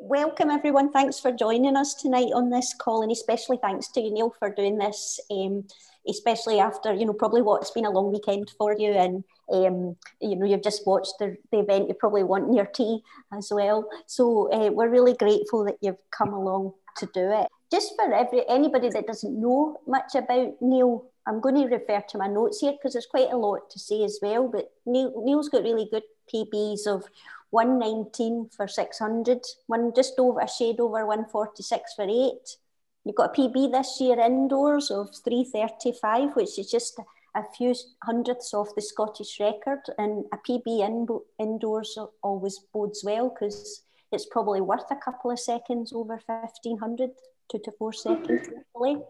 Welcome, everyone. Thanks for joining us tonight on this call, and especially thanks to you, Neil, for doing this. Um, especially after you know probably what's been a long weekend for you, and um, you know you've just watched the, the event. You're probably want your tea as well. So uh, we're really grateful that you've come along to do it. Just for every anybody that doesn't know much about Neil, I'm going to refer to my notes here because there's quite a lot to say as well. But Neil, Neil's got really good PBs of 119 for 600, one just over a shade over 146 for eight. You've got a PB this year indoors of 335, which is just a few hundredths off the Scottish record. And a PB in, indoors always bodes well because it's probably worth a couple of seconds over 1500, two to four seconds, hopefully.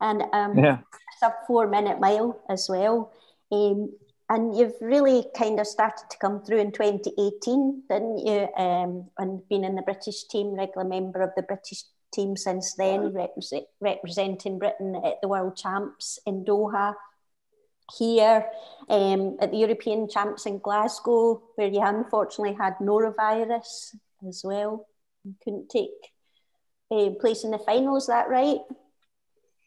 And um, yeah. sub four minute mile as well. Um, and you've really kind of started to come through in 2018, didn't you? Um, and been in the British team, regular member of the British team since then, represent, representing Britain at the World Champs in Doha. Here um, at the European Champs in Glasgow, where you unfortunately had norovirus as well, you couldn't take uh, place in the final. Is that right?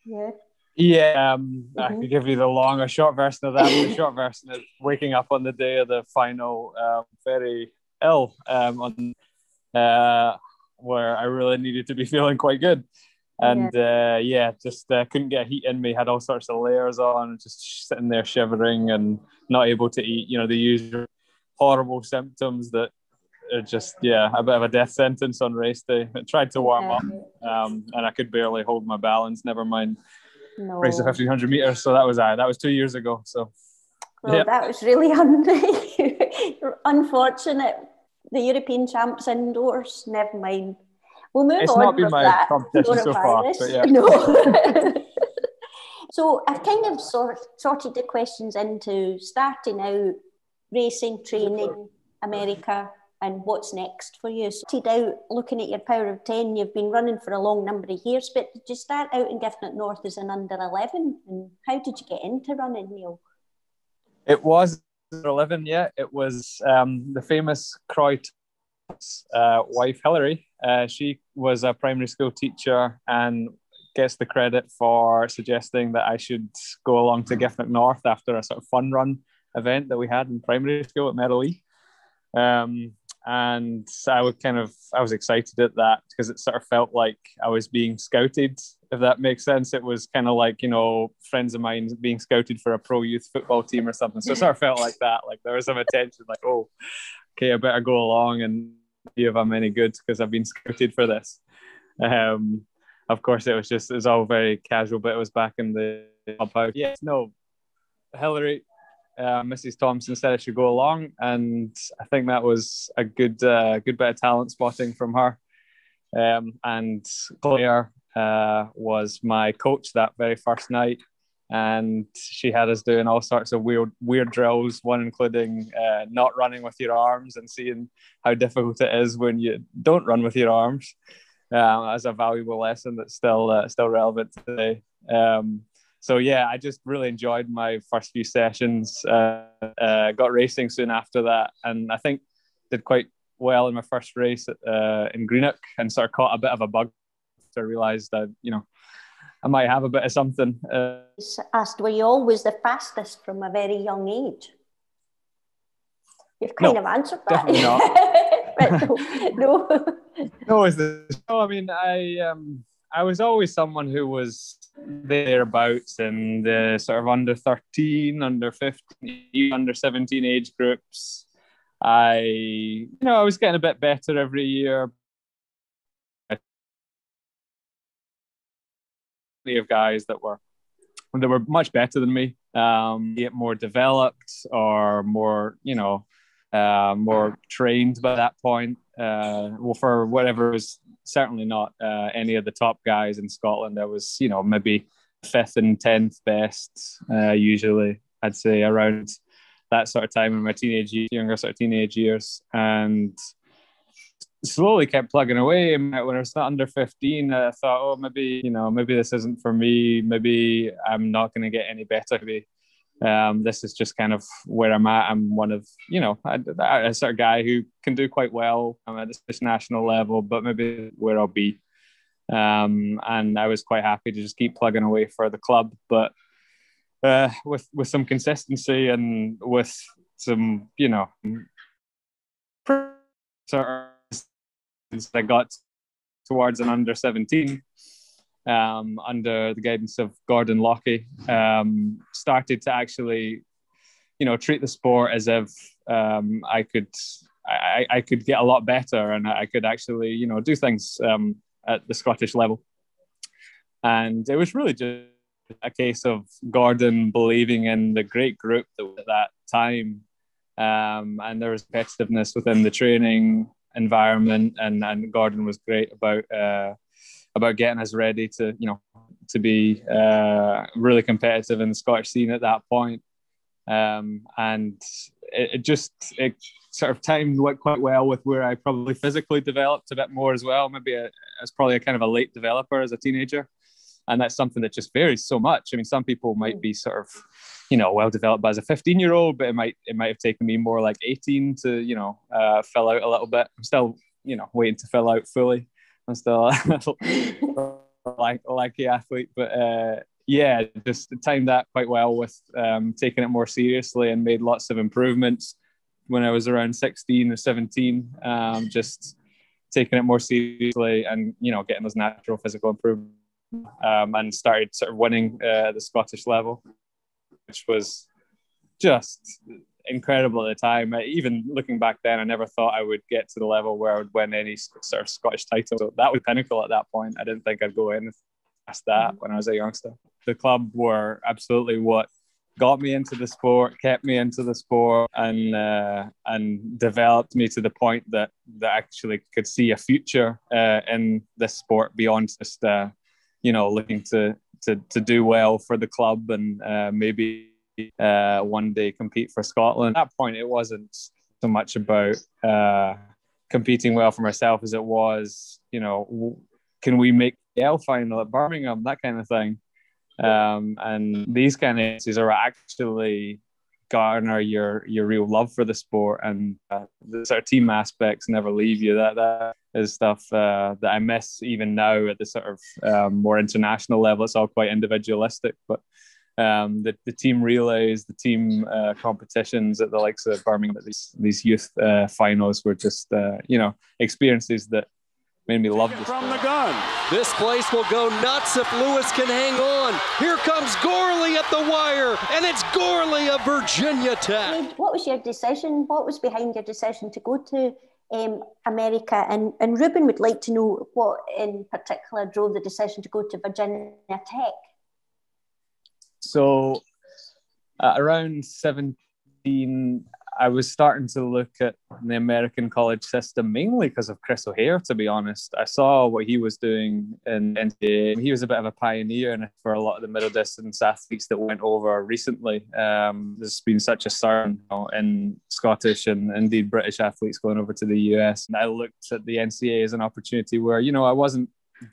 Yeah. Yeah, um, mm-hmm. I could give you the long or short version of that. the short version is waking up on the day of the final, um, very ill, um, on, uh, where I really needed to be feeling quite good. And yeah, uh, yeah just uh, couldn't get heat in me, had all sorts of layers on, just sitting there shivering and not able to eat, you know, the usual horrible symptoms that are just, yeah, a bit of a death sentence on race day. I tried to warm up um, and I could barely hold my balance, never mind no. race of 1500 meters. So that was uh, that was two years ago. So well, yeah. that was really un- unfortunate. The European champs indoors, never mind. We'll move it's on. It's not been my that. competition so far, but yeah. No. so I've kind of sort, sorted the questions into starting out, racing, training, America, and what's next for you. So, out looking at your power of 10, you've been running for a long number of years, but did you start out in Giffnock North as an under 11? And how did you get into running, Neil? It was 11, yeah. It was um, the famous Croy uh, wife, Hilary. Uh, she was a primary school teacher and gets the credit for suggesting that I should go along to Giffnock North after a sort of fun run event that we had in primary school at Merrylee. Um, and I would kind of I was excited at that because it sort of felt like I was being scouted, if that makes sense. It was kind of like you know friends of mine being scouted for a pro youth football team or something. So it sort of felt like that. Like there was some attention, like oh, okay, I better go along and see if I'm any good because I've been scouted for this. Um, of course, it was just it was all very casual, but it was back in the clubhouse. Yes, no, Hilary uh, Mrs. Thompson said I should go along, and I think that was a good uh, good bit of talent spotting from her. Um, and Claire uh, was my coach that very first night, and she had us doing all sorts of weird weird drills. One including uh, not running with your arms and seeing how difficult it is when you don't run with your arms. Um, as a valuable lesson that's still uh, still relevant today. Um, so yeah, I just really enjoyed my first few sessions. Uh, uh, got racing soon after that, and I think did quite well in my first race uh, in Greenock, and sort of caught a bit of a bug. So I realised that you know I might have a bit of something. Uh, asked, were you always the fastest from a very young age? You've kind no, of answered that. Definitely not. no, no. no, is this, no. I mean, I um, I was always someone who was thereabouts in the sort of under 13, under 15, under 17 age groups. I, you know, I was getting a bit better every year. Of guys that were that were much better than me, um, get more developed or more, you know, uh, more trained by that point. Uh, well, for whatever was certainly not uh, any of the top guys in Scotland. I was, you know, maybe fifth and tenth best, uh, usually. I'd say around that sort of time in my teenage years, younger sort of teenage years, and slowly kept plugging away. And when I was under 15, I thought, oh, maybe, you know, maybe this isn't for me. Maybe I'm not going to get any better. Maybe um, this is just kind of where I'm at. I'm one of, you know, a, sort of guy who can do quite well I'm at this national level, but maybe where I'll be. Um, and I was quite happy to just keep plugging away for the club, but uh, with with some consistency and with some, you know, sort of I got towards an under 17 um, under the guidance of Gordon Lockie, um, started to actually, you know, treat the sport as if um, I could, I, I, could get a lot better and I could actually, you know, do things um, at the Scottish level. And it was really just a case of Gordon believing in the great group that was at that time. Um, and there was competitiveness within the training environment, and, and Gordon was great about uh, about getting us ready to you know to be uh, really competitive in the Scottish scene at that point. Um, and it, it, just it sort of timed quite well with where I probably physically developed a bit more as well. Maybe a, as probably a kind of a late developer as a teenager, and that's something that just varies so much. I mean, some people might be sort of you know well developed as a 15 year old, but it might it might have taken me more like 18 to you know uh, fill out a little bit. I'm still you know waiting to fill out fully. I'm still like the athlete, but uh, yeah, just timed that quite well with um, taking it more seriously and made lots of improvements when I was around 16 or 17. Um, just taking it more seriously and you know getting those natural physical improvements um, and started sort of winning uh, the Scottish level, which was just incredible at the time. Even looking back then, I never thought I would get to the level where I would win any sort of Scottish title. So that was pinnacle at that point. I didn't think I'd go in past that when I was a youngster. The club were absolutely what got me into the sport, kept me into the sport, and uh, and developed me to the point that that actually could see a future uh, in this sport beyond just uh, you know looking to to to do well for the club and uh, maybe uh, one day compete for Scotland. At that point, it wasn't so much about uh, competing well for myself as it was, you know, can we make the L final at Birmingham, that kind of thing. Um, and these kind of issues are actually garner your your real love for the sport and uh, the sort of team aspects never leave you that that is stuff uh, that I miss even now at the sort of um, more international level it's all quite individualistic but um, the, the team relays, the team uh, competitions at the likes of Birmingham, these these youth uh, finals were just uh, you know experiences that made me love this. From the gun, this place will go nuts if Lewis can hang on. Here comes Gourley at the wire, and it's Gourley of Virginia Tech. What was your decision? What was behind your decision to go to um, America? And and Ruben would like to know what in particular drove the decision to go to Virginia Tech. So uh, around 17, I was starting to look at the American college system mainly because of Chris O'Hare, to be honest. I saw what he was doing in NCAA. He was a bit of a pioneer for a lot of the middle distance athletes that went over recently. Um, there's been such a surge you know, in Scottish and indeed British athletes going over to the US. And I looked at the NCAA as an opportunity where, you know, I wasn't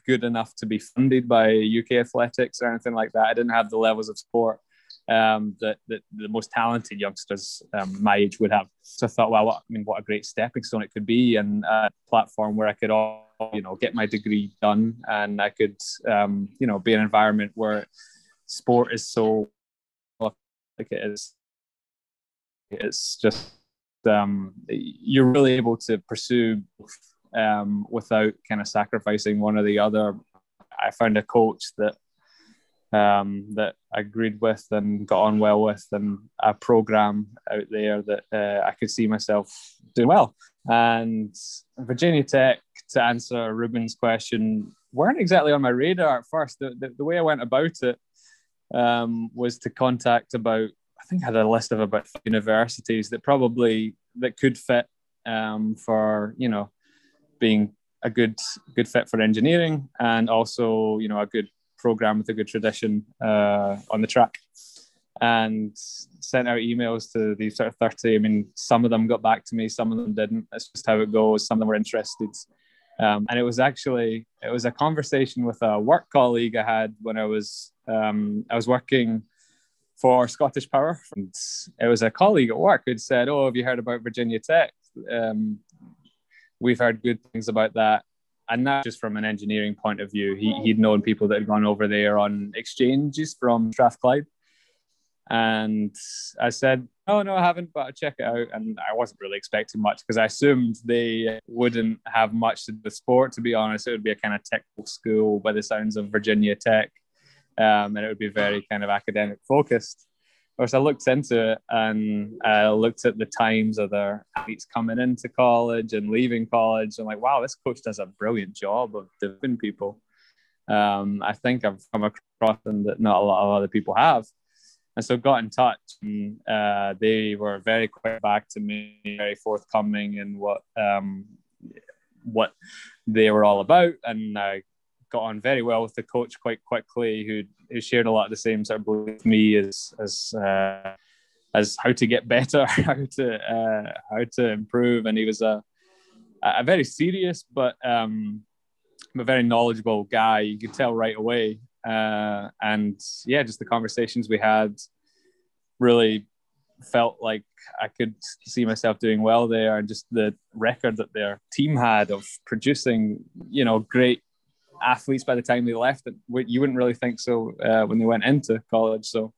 good enough to be funded by UK athletics or anything like that. I didn't have the levels of support um, that, that the most talented youngsters um, my age would have. So I thought, well, what, I mean, what a great stepping stone it could be, and a platform where I could all, you know, get my degree done, and I could, um, you know, be in an environment where sport is so like it is. It's just um, you're really able to pursue um, without kind of sacrificing one or the other. I found a coach that um, that I agreed with and got on well with, and a program out there that uh, I could see myself doing well. And Virginia Tech, to answer Ruben's question, weren't exactly on my radar at first. The, the, the way I went about it um, was to contact about, I think I had a list of about universities that probably that could fit um, for you know being a good good fit for engineering and also you know a good program with a good tradition uh, on the track. And sent out emails to these sort of 30 i mean some of them got back to me some of them didn't. That's just how it goes. Some of them were interested. Um, and it was actually it was a conversation with a work colleague i had when i was um, i was working for Scottish Power. And it was a colleague at work who'd said, "Oh, have you heard about Virginia Tech? Um, we've heard good things about that." And not just from an engineering point of view. He, he'd known people that had gone over there on exchanges from Strathclyde. And I said, "Oh no, I haven't, but I'll check it out." And I wasn't really expecting much because I assumed they wouldn't have much to the sport. To be honest, it would be a kind of technical school by the sounds of Virginia Tech um, and it would be very kind of academic focused. Course, I looked into it and I looked at the times of their athletes coming into college and leaving college. I'm like, wow, this coach does a brilliant job of developing people. Um, I think I've come across them that not a lot of other people have. And so got in touch and uh, they were very quick back to me, very forthcoming in what um, what they were all about. And I got on very well with the coach quite quickly, who who shared a lot of the same sort of belief with me as as uh, as how to get better, how to uh, how to improve, and he was a a very serious but um, a very knowledgeable guy. You could tell right away, uh, and yeah, just the conversations we had really felt like I could see myself doing well there, and just the record that their team had of producing, you know, great athletes by the time they left. You wouldn't really think so uh, when they went into college. So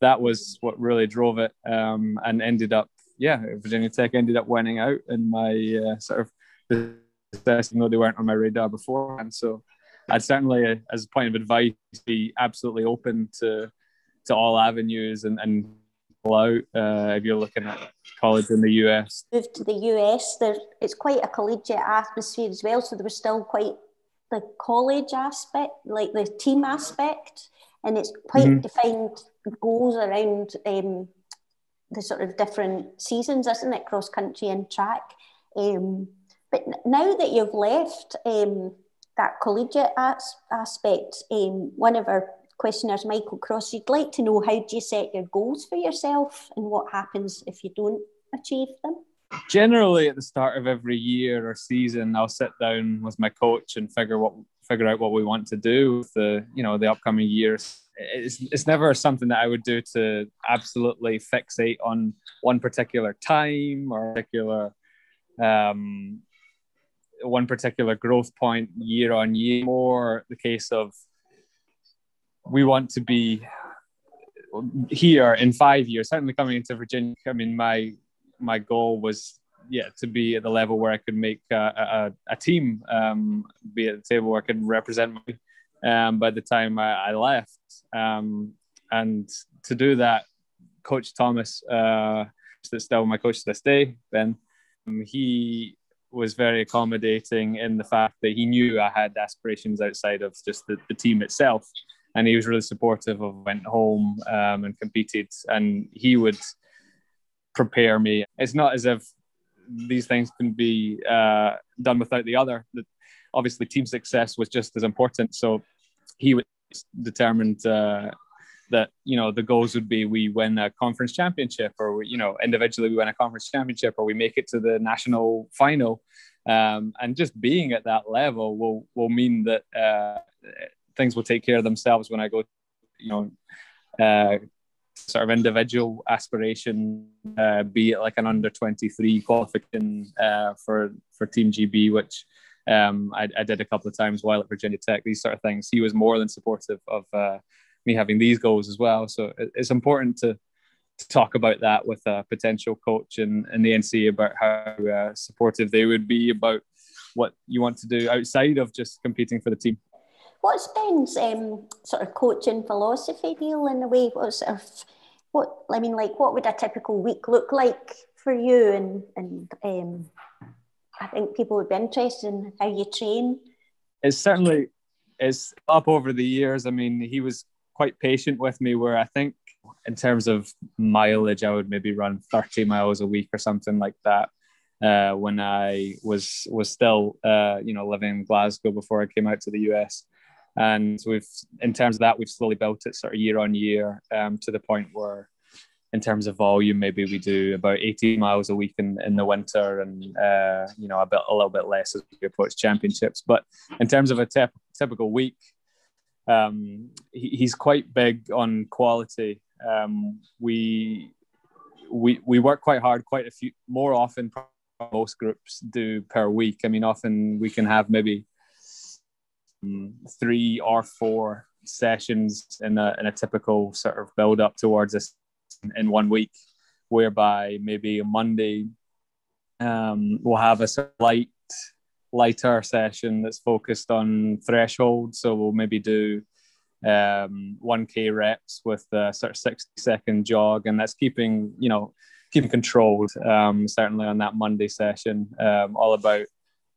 that was what really drove it, um, and ended up, yeah, Virginia Tech ended up winning out in my uh, sort of success, even though they weren't on my radar before. And so I'd certainly, uh, as a point of advice, be absolutely open to to all avenues and and out uh, if you're looking at college in the US. Moved to the US, there it's quite a collegiate atmosphere as well. So there was still quite the college aspect, like the team aspect, and it's quite mm-hmm. defined goals around um, the sort of different seasons, isn't it? Cross country and track. Um, but now that you've left um, that collegiate as- aspect, um, one of our questioners, Michael Cross, you'd like to know how do you set your goals for yourself and what happens if you don't achieve them? Generally at the start of every year or season i'll sit down with my coach and figure what figure out what we want to do with the you know the upcoming years it's, it's never something that i would do to absolutely fixate on one particular time or particular um, one particular growth point year on year. More the case of we want to be here in five years certainly coming into virginia. I mean my my goal was yeah to be at the level where I could make a, a, a team, um, be at the table where I could represent me. Um, by the time I, I left, um, and to do that, Coach Thomas, uh, that's still my coach to this day, Ben, um, he was very accommodating in the fact that he knew I had aspirations outside of just the, the team itself. And he was really supportive of went home um, and competed. And he would prepare me. It's not as if these things can be uh, done without the other. Obviously, team success was just as important. So he was determined uh, that you know the goals would be we win a conference championship, or we, you know individually we win a conference championship, or we make it to the national final. Um, and just being at that level will will mean that uh, things will take care of themselves when I go, you know, uh, sort of individual aspiration, uh, be it like an under 23 qualification uh, for, for Team GB, which um, I, I, did a couple of times while at Virginia Tech, these sort of things. He was more than supportive of uh, me having these goals as well. So it, it's important to, to talk about that with a potential coach and, and the NC about how uh, supportive they would be about what you want to do outside of just competing for the team. What's Ben's um, sort of coaching philosophy, Neil, in a way? What sort of, what, I mean, like, what would a typical week look like for you? And, and um, I think people would be interested in how you train. It's certainly, it's up over the years. I mean, he was quite patient with me where I think in terms of mileage, I would maybe run 30 miles a week or something like that. Uh, when I was was still uh, you know living in Glasgow before I came out to the US, and we've, in terms of that, we've slowly built it sort of year on year um, to the point where, in terms of volume, maybe we do about 80 miles a week in, in the winter and, uh, you know, a bit, a little bit less as we approach championships. But in terms of a typical week, um, he, he's quite big on quality Um, we we we work quite hard, quite a few more often. Most groups do per week. I mean, often we can have maybe three or four sessions in a in a typical sort of build up towards this in one week, whereby maybe Monday um, we'll have a light lighter session that's focused on threshold. So we'll maybe do um, 1k reps with a sort of 60 second jog, and that's keeping you know keeping controlled. Um, certainly on that Monday session, um, all about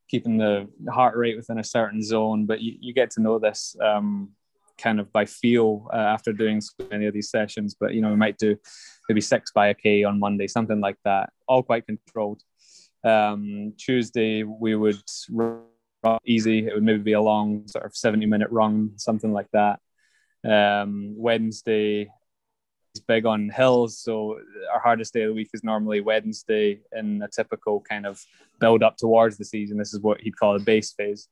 keeping the heart rate within a certain zone. But you, you get to know this um, kind of by feel uh, after doing so many of these sessions. But you know we might do maybe six by a k on Monday, something like that, all quite controlled. Um, Tuesday we would run easy. It would maybe be a long sort of 70 minute run, something like that. Um, Wednesday big on hills, so our hardest day of the week is normally Wednesday in a typical kind of build up towards the season. This is what he'd call a base phase.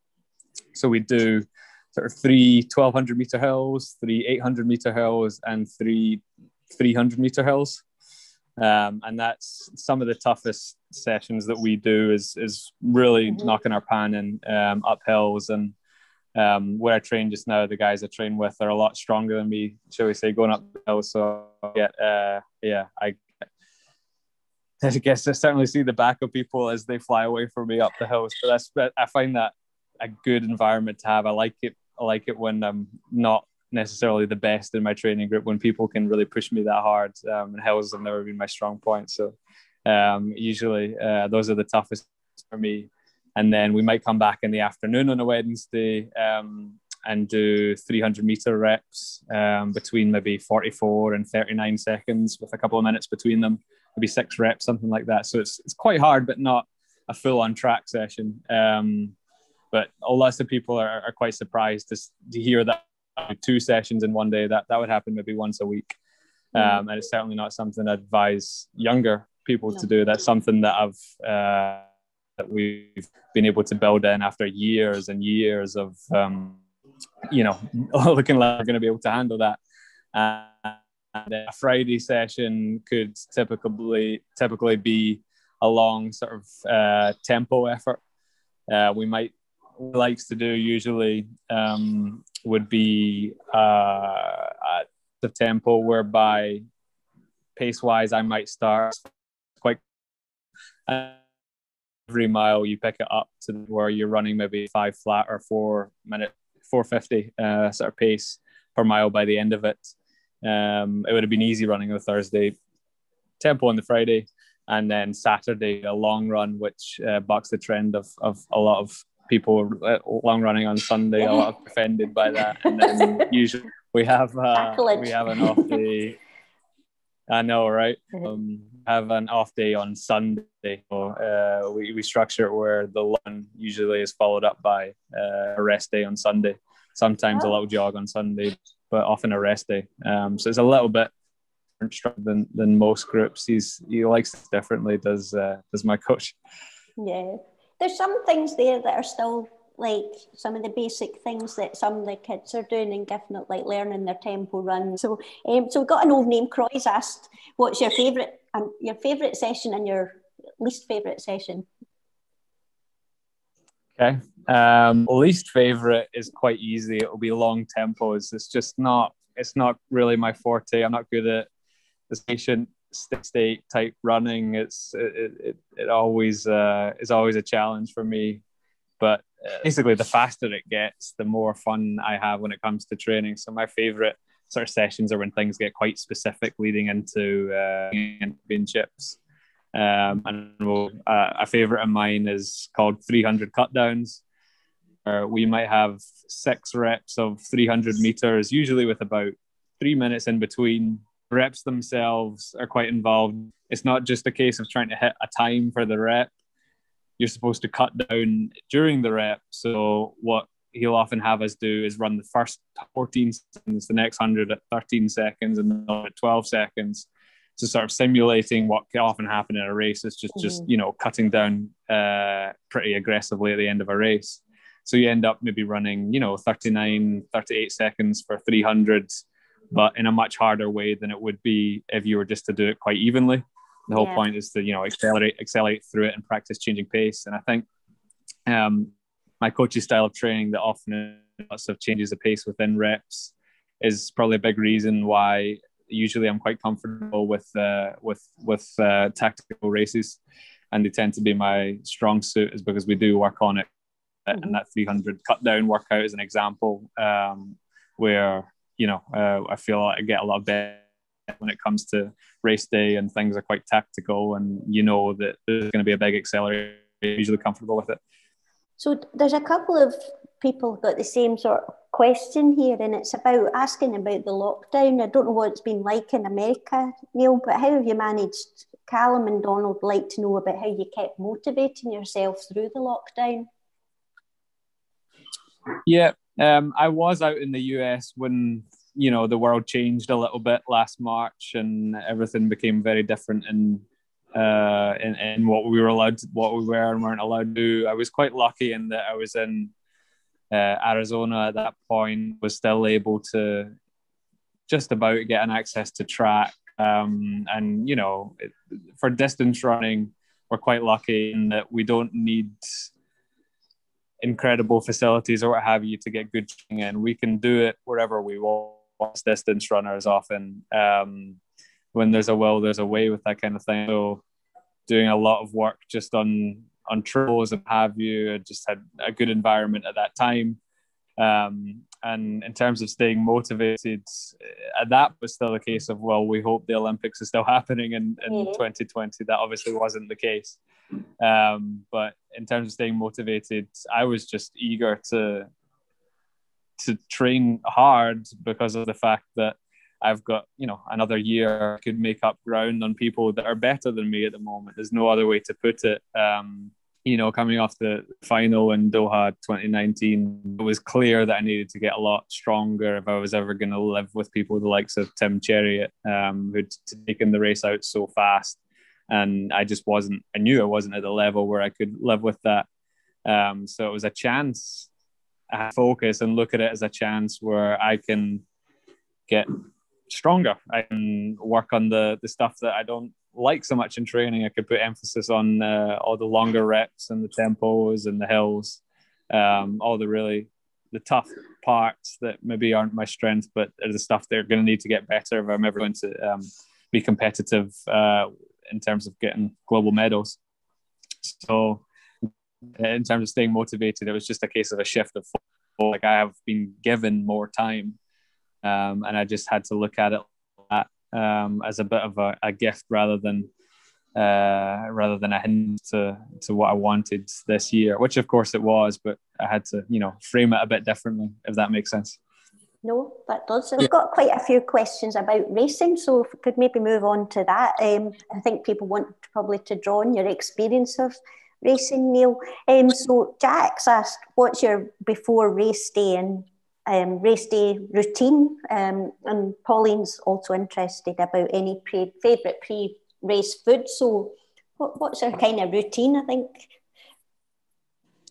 So we do sort of three 1200 meter hills, three 800 meter hills, and three 300 meter hills. Um, and that's some of the toughest sessions that we do is is really mm-hmm. knocking our pan in um, up hills and um, where I train just now, the guys I train with are a lot stronger than me, shall we say, going up the hill. So yeah, uh, yeah, I, I guess I certainly see the back of people as they fly away from me up the hills. So that's I find that a good environment to have. I like it. I like it when I'm not necessarily the best in my training group when people can really push me that hard. Um, and hills have never been my strong point. So um, usually uh, those are the toughest for me and then we might come back in the afternoon on a Wednesday um, and do 300 meter reps um, between maybe 44 and 39 seconds with a couple of minutes between them, maybe six reps, something like that. So it's, it's quite hard, but not a full on track session. Um, but all lots of people are, are quite surprised to, to hear that two sessions in one day. That that would happen maybe once a week, mm. um, and it's certainly not something I advise younger people no. to do. That's something that I've uh, that we've been able to build in after years and years of, um, you know, looking like we're going to be able to handle that. and a Friday session could typically typically be a long sort of uh, tempo effort. Uh, we might likes to do usually um, would be uh, the tempo whereby pace wise I might start quite every mile you pick it up to where you're running maybe five flat or four minute 450 uh, sort of pace per mile by the end of it. Um, it would have been easy running on Thursday, tempo on the Friday, and then Saturday a long run, which uh, bucks the trend of, of a lot of people uh, long running on Sunday. A lot of offended by that, and then usually we have uh, we have an off day I know, right? Mm-hmm. Um, have an off day on Sunday. So, uh, we, we structure it where the run usually is followed up by uh, a rest day on Sunday. Sometimes oh. a little jog on Sunday, but often a rest day. Um, so it's a little bit different than, than most groups. He's he likes it differently. Does uh, does my coach? Yeah, there's some things there that are still like some of the basic things that some of the kids are doing and giving it like learning their tempo run. So um, so we got an old name, Croy's asked, what's your favourite um, your favourite session and your least favourite session? Okay. Um, least favorite is quite easy. It'll be long tempos. It's just not. It's not really my forte. I'm not good at the station state type running. It's it it, it always uh, is always a challenge for me. But basically the faster it gets, the more fun I have when it comes to training. So my favorite sort of sessions are when things get quite specific leading into uh, championships. Um, and we'll, uh, a favorite of mine is called 300 cut downs. Where we might have six reps of 300 meters, usually with about three minutes in between. Reps themselves are quite involved. It's not just a case of trying to hit a time for the rep you're supposed to cut down during the rep. So what he'll often have us do is run the first 14 seconds, the next 100 at 13 seconds, and then at 12 seconds. So sort of simulating what can often happen in a race is just mm-hmm. just you know cutting down uh, pretty aggressively at the end of a race. So you end up maybe running you know 39, 38 seconds for 300 but in a much harder way than it would be if you were just to do it quite evenly. The whole yeah. point is to you know accelerate accelerate through it and practice changing pace. And I think um, my coach's style of training that often lots of changes the pace within reps is probably a big reason why usually I'm quite comfortable with uh, with with uh, tactical races, and they tend to be my strong suit is because we do work on it. Mm-hmm. And that 300 cut down workout is an example um, where you know uh, I feel like I get a lot of better when it comes to race day and things are quite tactical, and you know that there's going to be a big accelerator. Usually comfortable with it. So there's a couple of people got the same sort of question here, and it's about asking about the lockdown. I don't know what it's been like in America, Neil, but how have you managed? Callum and Donald like to know about how you kept motivating yourself through the lockdown. Yeah, um, I was out in the US when you know the world changed a little bit last March, and everything became very different in uh, in, in what we were allowed, to, what we were and weren't allowed to do. I was quite lucky in that I was in uh, Arizona at that point, was still able to just about get an access to track. Um, and, you know, it, for distance running, we're quite lucky in that we don't need incredible facilities or what have you to get good in. We can do it wherever we want. Distance runners often um, when there's a will, there's a way with that kind of thing. So doing a lot of work just on on trails and have you. I just had a good environment at that time. Um, and in terms of staying motivated, uh, that was still a case of, well, we hope the Olympics is still happening in, in mm-hmm. 2020. That obviously wasn't the case. Um, but in terms of staying motivated, I was just eager to to train hard because of the fact that I've got, you know, another year I could make up ground on people that are better than me at the moment. There's no other way to put it. Um, you know, coming off the final in Doha 2019, it was clear that I needed to get a lot stronger if I was ever going to live with people the likes of Tim Cheruiyot, um, who'd taken the race out so fast. And I just wasn't, I knew I wasn't at the level where I could live with that. Um, so it was a chance. I focus and look at it as a chance where I can get stronger. I can work on the the stuff that I don't like so much in training. I could put emphasis on uh, all the longer reps and the tempos and the hills, um, all the really the tough parts that maybe aren't my strength, but are the stuff they're going to need to get better if I'm ever going to um, be competitive uh, in terms of getting global medals. So, in terms of staying motivated, it was just a case of a shift of like I have been given more time um, and I just had to look at it um, as a bit of a, a gift rather than uh, rather than a hint to to what I wanted this year, which of course it was, but I had to you know frame it a bit differently, if that makes sense. No, that does. I've got quite a few questions about racing, so if we could maybe move on to that. Um, I think people want probably to draw on your experience of racing, Neil. Um, so Jack's asked, what's your before race day and um, race day routine. Um, and Pauline's also interested about any pre- favourite pre race food. So, what, what's her kind of routine? I think.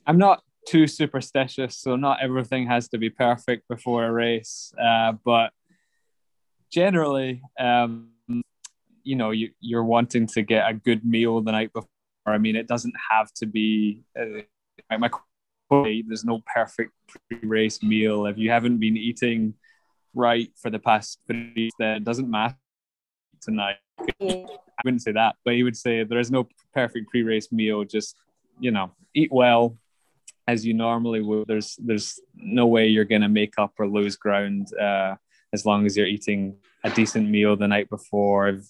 I'm not too superstitious, so not everything has to be perfect before a race. Uh, but generally, um, you know, you, you're wanting to get a good meal the night before. I mean, it doesn't have to be. Uh, my there's no perfect pre-race meal. If you haven't been eating right for the past three, then it doesn't matter tonight. I wouldn't say that, but he would say there is no perfect pre-race meal. Just you know, eat well as you normally would. There's there's no way you're gonna make up or lose ground uh, as long as you're eating a decent meal the night before. If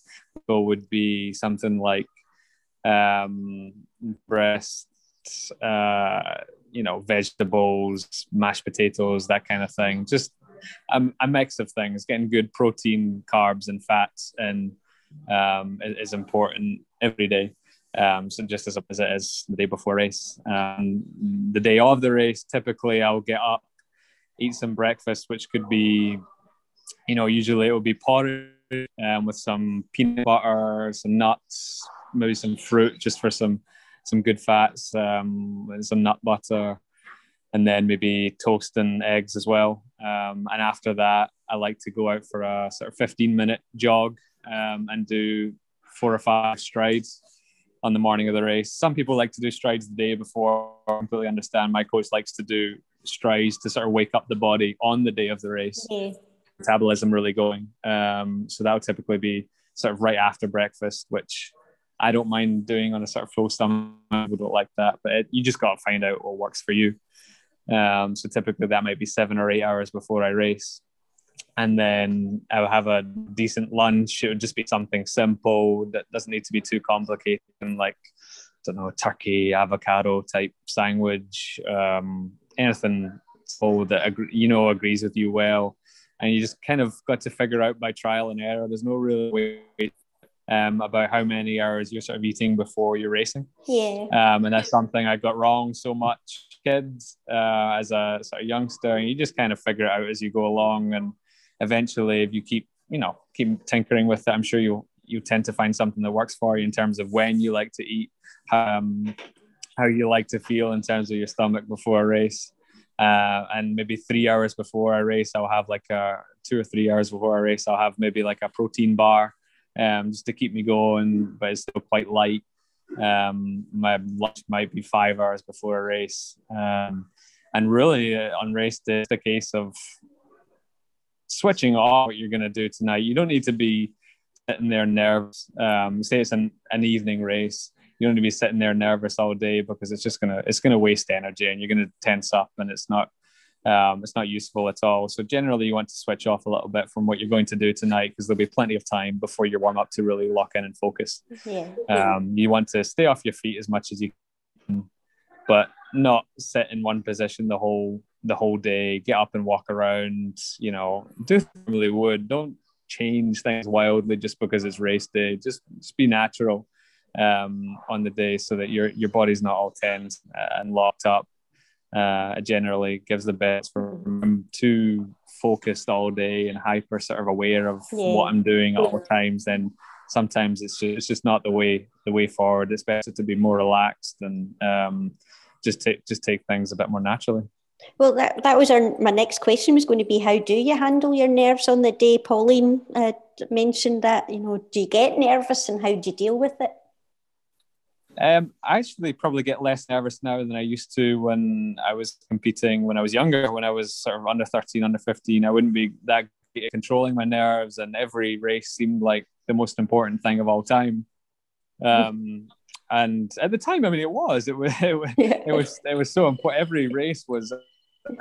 would be something like um, breast, uh, you know, vegetables, mashed potatoes, that kind of thing. Just a, a mix of things. Getting good protein, carbs, and fats, and um, is, important every day. Um, so just as, as it is the day before race. Um, the day of the race, typically I'll get up, eat some breakfast, which could be, you know, usually it will be porridge um, with some peanut butter, some nuts, maybe some fruit, just for some some good fats, um, some nut butter, and then maybe toast and eggs as well. Um, and after that, I like to go out for a sort of 15 minute jog um, and do four or five strides on the morning of the race. Some people like to do strides the day before. I completely understand. My coach likes to do strides to sort of wake up the body on the day of the race. Yeah. Metabolism really going. Um, so that would typically be sort of right after breakfast, which I don't mind doing on a sort of full stomach. I don't like that, but it, you just got to find out what works for you. Um, so typically that might be seven or eight hours before I race. And then I will have a decent lunch. It would just be something simple that doesn't need to be too complicated, like I don't know, turkey, avocado type sandwich, um, anything that you know agrees with you well. And you just kind of got to figure out by trial and error. There's no real way um, about how many hours you're sort of eating before you're racing. Yeah. Um, and that's something I got wrong so much, kids, uh, as a sort of youngster. And you just kind of figure it out as you go along. And eventually, if you keep, you know, keep tinkering with it, I'm sure you you tend to find something that works for you in terms of when you like to eat, um, how you like to feel in terms of your stomach before a race. Uh, and maybe three hours before a race, I'll have like a two or three hours before a race, I'll have maybe like a protein bar um, just to keep me going, but it's still quite light. Um, my lunch might be five hours before a race. Um, and really, uh, on race day, it's the case of switching off what you're going to do tonight. You don't need to be sitting there nervous. Um, say it's an, an evening race. You don't need to be sitting there nervous all day because it's just gonna it's gonna waste energy and you're gonna tense up and it's not um, it's not useful at all. So generally, you want to switch off a little bit from what you're going to do tonight because there'll be plenty of time before you warm up to really lock in and focus. Yeah. Um, you want to stay off your feet as much as you can, but not sit in one position the whole the whole day. Get up and walk around. You know, do really would. Don't change things wildly just because it's race day. Just just be natural um, on the day so that your your body's not all tense and locked up uh, generally gives the best for I'm too focused all day and hyper sort of aware of yeah. what I'm doing at all times, then sometimes it's just, it's just not the way the way forward. It's better to be more relaxed and um, just take just take things a bit more naturally. Well, that, that was our my next question was going to be how do you handle your nerves on the day? Pauline uh, mentioned that you know do you get nervous and how do you deal with it? Um, I actually probably get less nervous now than I used to when I was competing when I was younger, when I was sort of under 13, under 15. I wouldn't be that controlling my nerves, and every race seemed like the most important thing of all time. Um, and at the time, I mean, it was, it was, it was, it was, it was so important. Every race was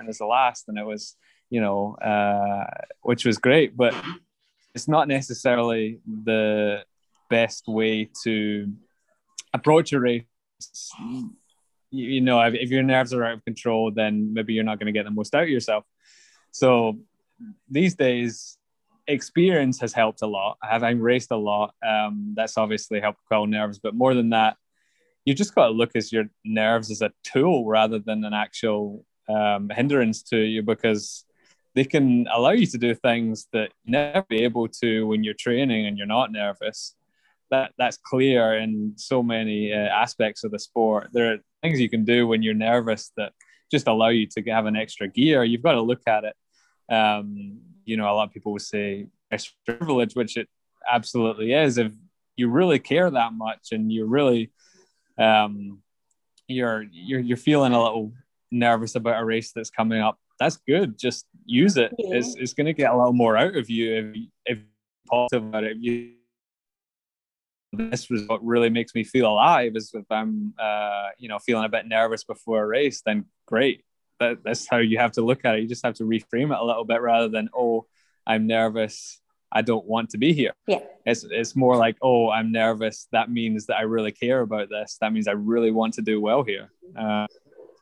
as the last, and it was, you know, uh, which was great, but it's not necessarily the best way to approach a race, you, know, if, your nerves are out of control, then maybe you're not going to get the most out of yourself. So these days, experience has helped a lot. Having raced a lot, um, that's obviously helped quell nerves. But more than that, you just got to look at your nerves as a tool rather than an actual um, hindrance to you because they can allow you to do things that you never be able to when you're training and you're not nervous that that's clear in so many uh, aspects of the sport. There are things you can do when you're nervous that just allow you to have an extra gear. You've got to look at it. Um, you know, a lot of people would say extra privilege, which it absolutely is. If you really care that much and you're really, um, you're you're you're feeling a little nervous about a race that's coming up. That's good. Just use it. Yeah. It's, it's going to get a little more out of you if if positive about it. If you this was what really makes me feel alive is if i'm uh, you know feeling a bit nervous before a race then great. That, that's how you have to look at it. You just have to reframe it a little bit rather than oh i'm nervous. I don't want to be here. Yeah. It's, it's more like oh i'm nervous. That means that i really care about this. That means i really want to do well here. Uh,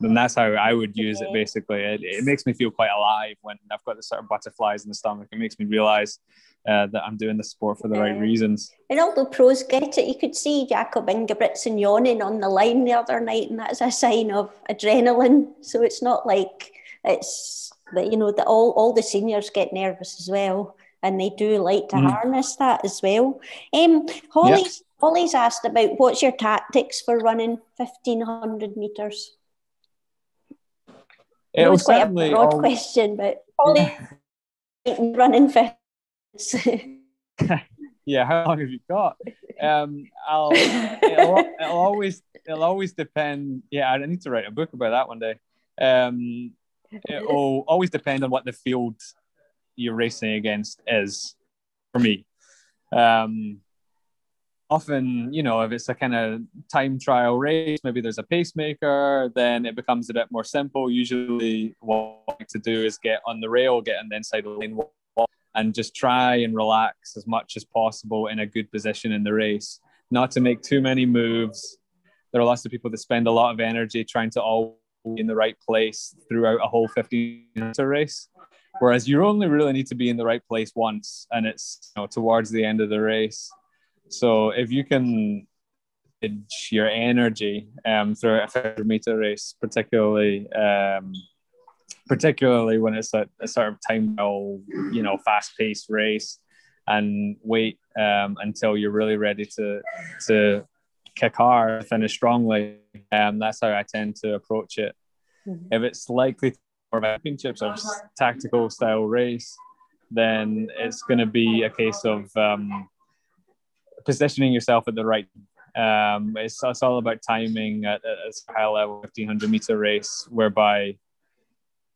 and that's how I would use it basically. It, it makes me feel quite alive when I've got the sort of butterflies in the stomach. It makes me realize uh, that I'm doing the sport for the right reasons. And all the pros get it. You could see Jakob Ingebrigtsen yawning on the line the other night, and that's a sign of adrenaline. So it's not like it's that you know that all all the seniors get nervous as well, and they do like to mm. harness that as well. Um, Holly's Holly's asked about what's your tactics for running fifteen hundred meters. It was quite a broad question, but probably running fitness. yeah, how long have you got? Um, I'll it'll, it'll, always it'll always depend. Yeah, I need to write a book about that one day. Um, it'll always depend on what the field you're racing against is for me. Um, often, you know, if it's a kind of time trial race, maybe there's a pacemaker, then it becomes a bit more simple. Usually, what I like to do is get on the rail, get on the inside of the lane and just try and relax as much as possible in a good position in the race, not to make too many moves. There are lots of people that spend a lot of energy trying to all be in the right place throughout a whole 15 meter race. Whereas you only really need to be in the right place once, and it's you know, towards the end of the race. So if you can your energy um, through a 100 meter race, particularly um, particularly when it's a, a sort of time well, you know, fast paced race, and wait um, until you're really ready to to kick hard, finish strongly. Um, that's how I tend to approach it. Mm-hmm. If it's likely for championships or tactical style race, then it's going to be a case of um, positioning yourself at the right. Um, it's, it's all about timing at, at a high level 1500 meter race, whereby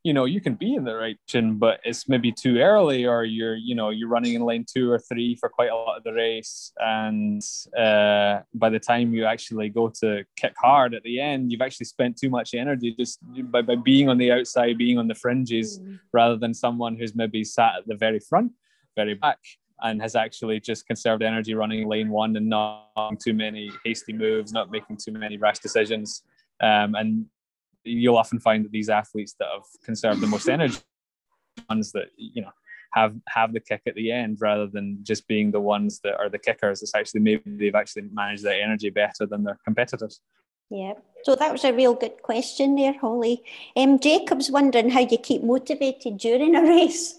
you know you can be in the right position but it's maybe too early or you're you know you're running in lane two or three for quite a lot of the race and uh, by the time you actually go to kick hard at the end you've actually spent too much energy just by, by being on the outside being on the fringes mm. rather than someone who's maybe sat at the very front very back and has actually just conserved energy running lane one and not too many hasty moves not making too many rash decisions. Um, and you'll often find that these athletes that have conserved the most energy ones that you know have have the kick at the end rather than just being the ones that are the kickers. It's actually maybe they've actually managed their energy better than their competitors. Yeah. So that was a real good question there holly. Um, jacob's wondering how you keep motivated during a race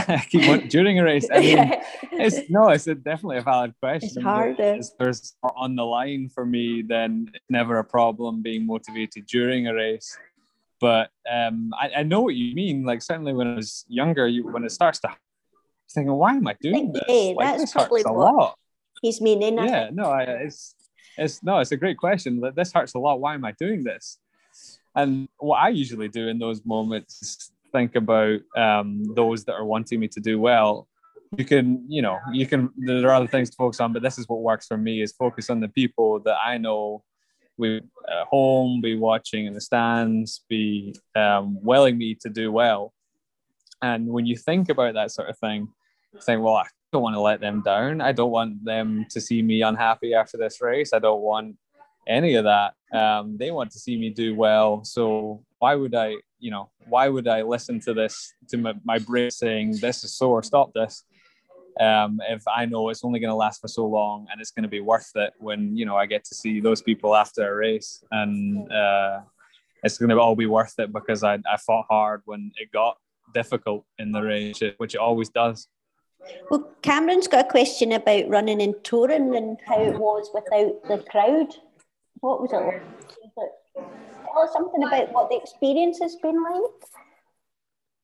during a race. I mean, it's no, it's a, definitely a valid question. It's hard. If there's on the line for me, then it's never a problem being motivated during a race. But um, I, I know what you mean. Like certainly when I was younger, you, when it starts to thinking, why am I doing this? Yeah, like, that's probably a lot. He's meaning. Yeah, no, I, it's it's no, it's a great question. This hurts a lot. Why am I doing this? And what I usually do in those moments think about um, those that are wanting me to do well, you can, you know, you can. There are other things to focus on, but this is what works for me: is focus on the people that I know we at home, be watching in the stands, be um, willing me to do well. And when you think about that sort of thing, think, well, I don't want to let them down. I don't want them to see me unhappy after this race. I don't want any of that. Um, they want to see me do well. So why would I, you know, why would I listen to this, to my, my brain saying this is sore, stop this? Um, if I know it's only going to last for so long and it's going to be worth it when, you know, I get to see those people after a race and uh, it's going to all be worth it because I, I fought hard when it got difficult in the race, which it always does. Well, Cameron's got a question about running in Toruń and how it was without the crowd. What was it like? Tell us something about what the experience has been like.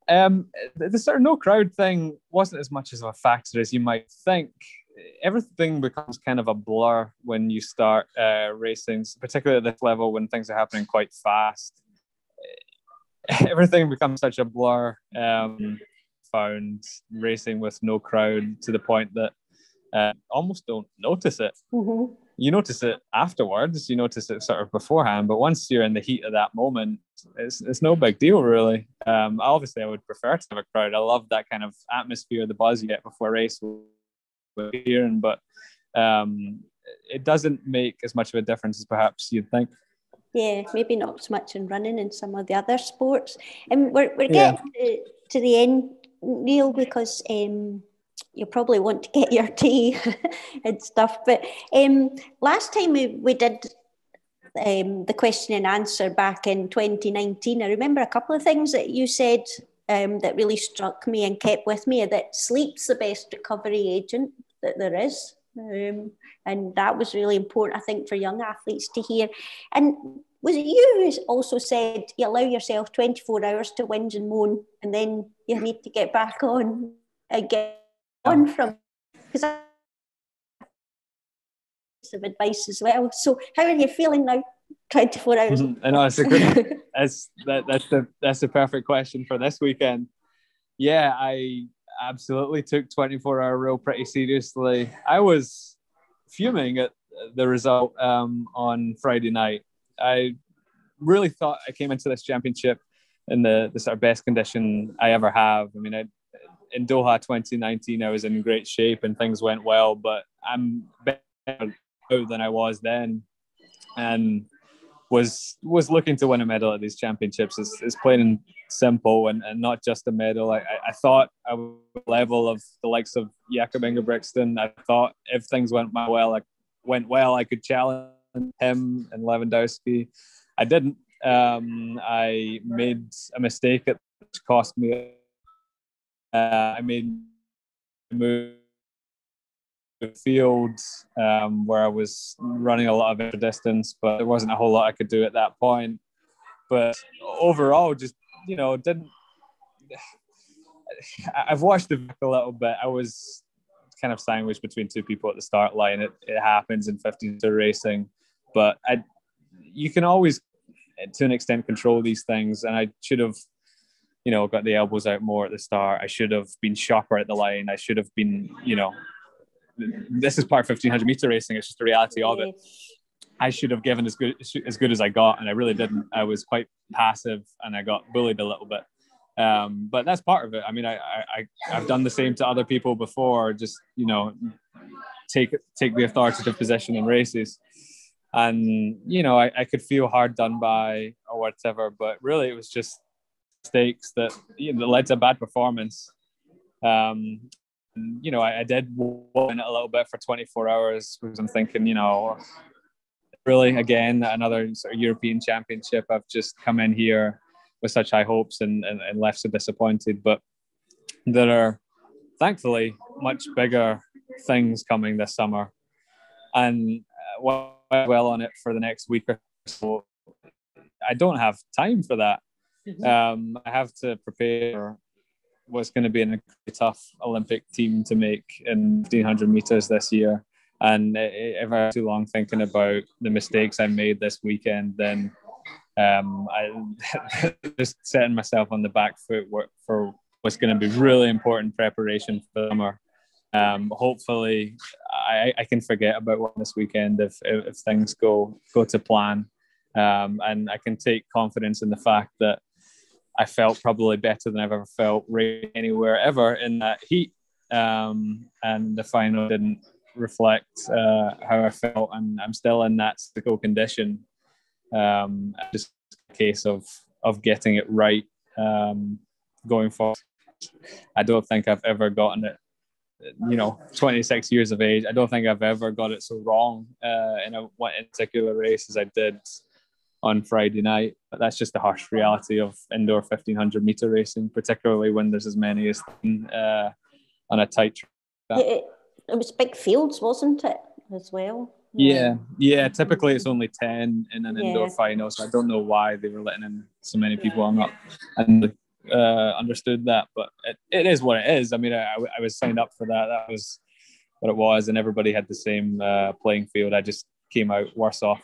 Um, the sort of no crowd thing wasn't as much as a factor as you might think. Everything becomes kind of a blur when you start uh, racing, particularly at this level when things are happening quite fast. Everything becomes such a blur. Um, found racing with no crowd to the point that uh, almost don't notice it. Mm-hmm you notice it afterwards, you notice it sort of beforehand, but once you're in the heat of that moment, it's, it's no big deal really. Um, obviously, I would prefer to have a crowd. I love that kind of atmosphere, the buzz you get before a race hearing, but um, it doesn't make as much of a difference as perhaps you'd think. Yeah, maybe not so much in running and some of the other sports. And we're, we're getting yeah. to, to, the end, Neil, because um, you probably want to get your tea and stuff. But um, last time we, we did um, the question and answer back in 2019, I remember a couple of things that you said um, that really struck me and kept with me that sleep's the best recovery agent that there is. Um, and that was really important, I think, for young athletes to hear. And was it you who also said you allow yourself 24 hours to whinge and moan and then you need to get back on again on from because of advice as well. So how are you feeling now? 24 hours. Mm-hmm. I know it's a good that's that, that's the that's the perfect question for this weekend. Yeah, I absolutely took 24 hour rule pretty seriously. I was fuming at the result um, on Friday night. I really thought I came into this championship in the, the sort of best condition I ever have. I mean, I, in Doha 2019, I was in great shape and things went well, but I'm better than I was then, and was was looking to win a medal at these championships. It's, it's plain and simple, and, and not just a medal. I, I thought I was level of the likes of Jakob Ingebrigtsen. I thought if things went my well, I went well, I could challenge him and Lewandowski. I didn't. Um, I made a mistake that cost me. Uh, I a move field um, where I was running a lot of distance, but there wasn't a whole lot I could do at that point. But overall, just you know, didn't. I've watched the a little bit. I was kind of sandwiched between two people at the start line. It, it happens in 15 to racing, but I, you can always, to an extent, control these things. And I should have, you know, got the elbows out more at the start. I should have been sharper at the line. I should have been, you know, this is part of 1500 meter racing. It's just the reality of it. I should have given as good as good as I got, and I really didn't. I was quite passive, and I got bullied a little bit. Um, but that's part of it. I mean, I, I I've done the same to other people before. Just you know, take take the authoritative position in races, and you know, I, I could feel hard done by or whatever. But really, it was just mistakes that you know, led to bad performance. Um, you know, I, I did win it a little bit for 24 hours because I'm thinking, you know, really again another sort of European championship. I've just come in here with such high hopes and, and, and left so disappointed. But there are thankfully much bigger things coming this summer, and uh, well on it for the next week or so. I don't have time for that. Mm-hmm. Um, I have to prepare what's going to be a tough Olympic team to make in 1500 meters this year. And if I have too long thinking about the mistakes I made this weekend, then um, I just setting myself on the back foot for what's going to be really important preparation for the summer. Um, hopefully, I, I, can forget about one this weekend if, if, if things go go to plan, um, and I can take confidence in the fact that I felt probably better than I've ever felt anywhere ever in that heat. Um, and the final didn't reflect uh, how I felt, and I'm still in that physical condition. Um, just a case of of getting it right um, going forward. I don't think I've ever gotten it. You know, 26 years of age. I don't think I've ever got it so wrong uh, in a one particular race as I did on Friday night. But that's just the harsh reality of indoor 1500 meter racing, particularly when there's as many as uh, on a tight track. It, it, was big fields, wasn't it, as well? Yeah, yeah. Typically, it's only ten in an yeah. indoor final, so I don't know why they were letting in so many people. I'm not and uh, understood that, but it, it is what it is. I mean, I, I was signed up for that. That was what it was, and everybody had the same uh, playing field. I just came out worse off.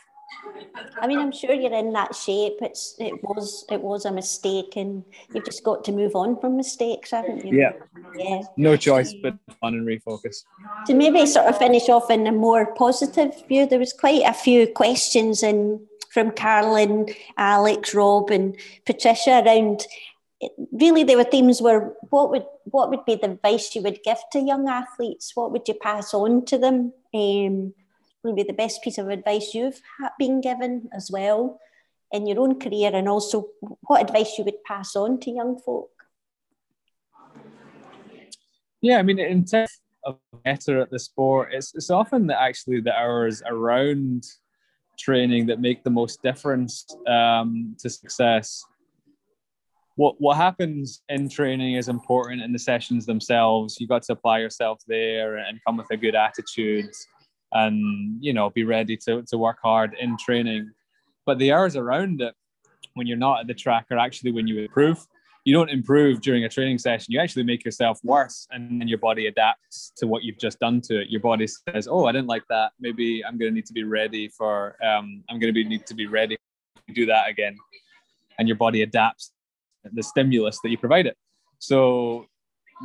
I mean, I'm sure you're in that shape. It's it was it was a mistake, and you've just got to move on from mistakes, haven't you? Yeah. Yeah. No choice but on and refocus. To maybe sort of finish off in a more positive view, there was quite a few questions in from Carolyn, Alex, Rob, and Patricia around. Really, there were themes where what would what would be the advice you would give to young athletes? What would you pass on to them? Um, maybe the best piece of advice you've been given as well in your own career and also what advice you would pass on to young folk? Yeah i mean in terms of better at the sport it's, it's often that actually the hours around training that make the most difference um, to success. What what happens in training is important in the sessions themselves. You've got to apply yourself there and come with a good attitude, and you know be ready to to work hard in training. But the hours around it, when you're not at the track, are actually when you improve. You don't improve during a training session. You actually make yourself worse, and then your body adapts to what you've just done to it. Your body says, "Oh, I didn't like that. Maybe I'm going to need to be ready for. Um, I'm going to be need to be ready to do that again." And your body adapts the stimulus that you provide it. So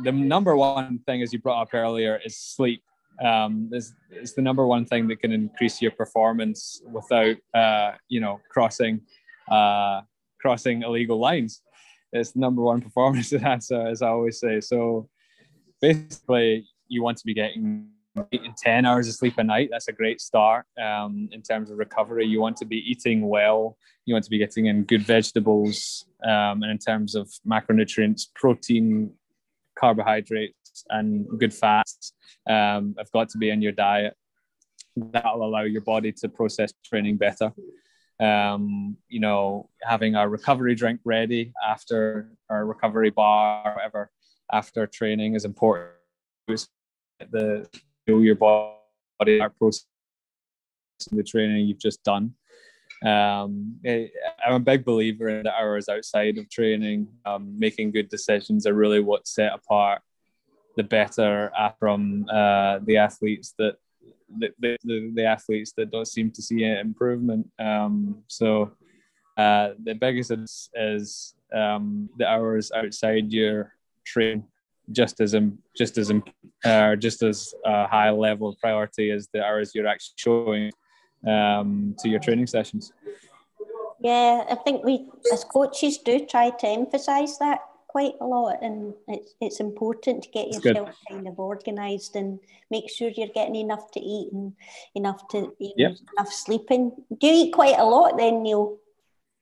the number one thing, as you brought up earlier, is sleep. Um, is, is the number one thing that can increase your performance without, uh, you know, crossing, uh, crossing illegal lines. It's the number one performance answer, as I always say. So basically, you want to be getting eight and 10 hours of sleep a night. That's a great start um, in terms of recovery. You want to be eating well. You want to be getting in good vegetables. Um, and in terms of macronutrients, protein, carbohydrates, and good fats um, have got to be in your diet. That'll allow your body to process training better. Um, you know, having a recovery drink ready after our recovery bar, or whatever, after training is important. The your body are processing the training you've just done. Um, I'm a big believer in the hours outside of training. Um, making good decisions are really what set apart the better from uh, the athletes that the, the, the, athletes that don't seem to see improvement. Um, so uh, the biggest is, is um, the hours outside your training just as just as uh, just as a high level of priority as the hours you're actually showing um, to your training sessions. Yeah, I think we as coaches do try to emphasise that quite a lot, and it's it's important to get yourself kind of organised and make sure you're getting enough to eat and enough to you know, yep. enough sleeping. Do you eat quite a lot then, Neil?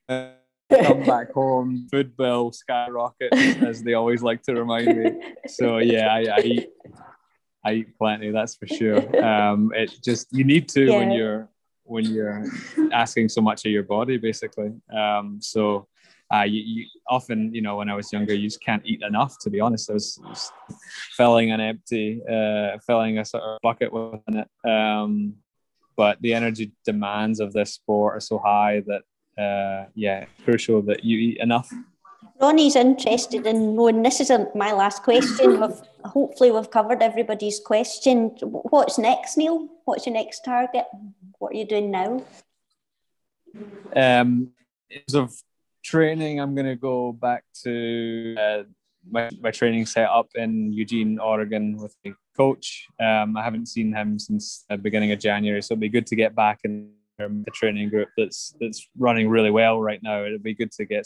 Uh, come back home, food bill skyrockets, as they always like to remind me. So yeah, I, I eat, I eat plenty. That's for sure. Um, it just you need to yeah. when you're when you're asking so much of your body, basically. Um, so. Uh, you, you, often, you know, when I was younger, you just can't eat enough. To be honest, I was, was filling an empty, uh, filling a sort of bucket with it. Um, but the energy demands of this sport are so high that uh, yeah, crucial that you eat enough. Ronnie's interested in knowing. This is a, my last question. We've, hopefully, we've covered everybody's question. What's next, Neil? What's your next target? What are you doing now? Um, in terms of training, I'm going to go back to uh, my, my training set up in Eugene, Oregon with a coach. Um, I haven't seen him since the beginning of January, so it'll be good to get back in the training group that's that's running really well right now. It'd be good to get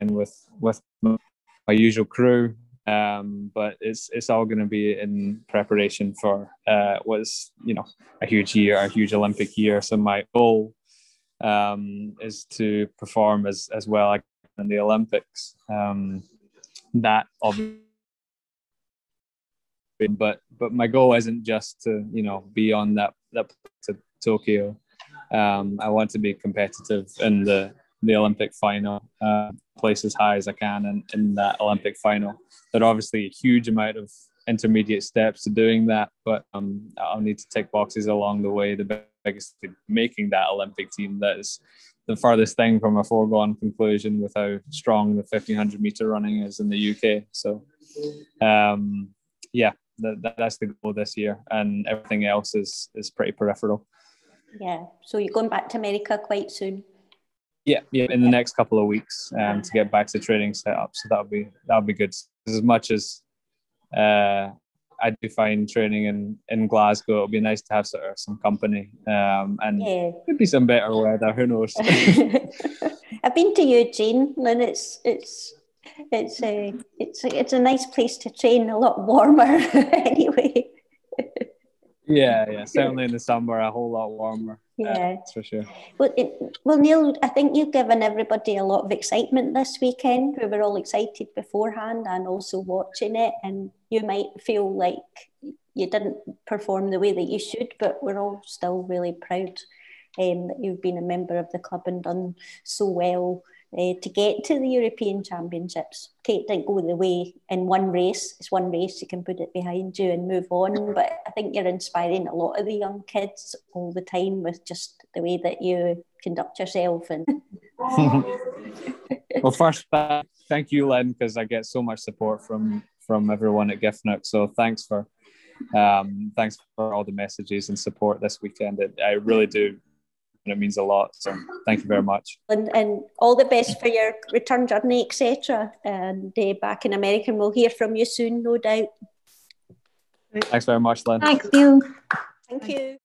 in with with my usual crew, um, but it's it's all going to be in preparation for uh, was you know a huge year, a huge Olympic year. So my goal um, is to perform as as well in the Olympics. Um, that obviously but but my goal isn't just to you know be on that that to Tokyo um, I want to be competitive in the the Olympic final, uh, place as high as I can in, in that Olympic final. There are obviously a huge amount of intermediate steps to doing that, but um, I'll need to tick boxes along the way. The biggest making that Olympic team that is the farthest thing from a foregone conclusion with how strong the 1500 meter running is in the UK. So, um, yeah, that, that's the goal this year, and everything else is is pretty peripheral. Yeah. So you're going back to America quite soon. Yeah, yeah, in the next couple of weeks um, to get back to training setup. So that'll be that'll be good. As much as uh, I do find training in, in Glasgow, it'll be nice to have sort of some company um, and yeah. maybe some better weather. Who knows? I've been to Eugene, and it's it's it's a it's a, it's a nice place to train. A lot warmer anyway. Yeah, yeah, certainly in the summer, a whole lot warmer. Yeah, for sure. Well, it, well, Neil, I think you've given everybody a lot of excitement this weekend. We were all excited beforehand and also watching it, and you might feel like you didn't perform the way that you should, but we're all still really proud um, that you've been a member of the club and done so well uh, to get to the European Championships. Kate didn't go the way in one race. It's one race, you can put it behind you and move on. But I think you're inspiring a lot of the young kids all the time with just the way that you conduct yourself. And well, first, thank you, Lynne, because I get so much support from from everyone at Giffnock. So thanks for um, thanks for all the messages and support this weekend. I really do and it means a lot. So thank you very much. And, and all the best for your return journey, etc. And uh, back in America, and we'll hear from you soon, no doubt. Thanks very much, Lynne. Thanks, you. Thank you.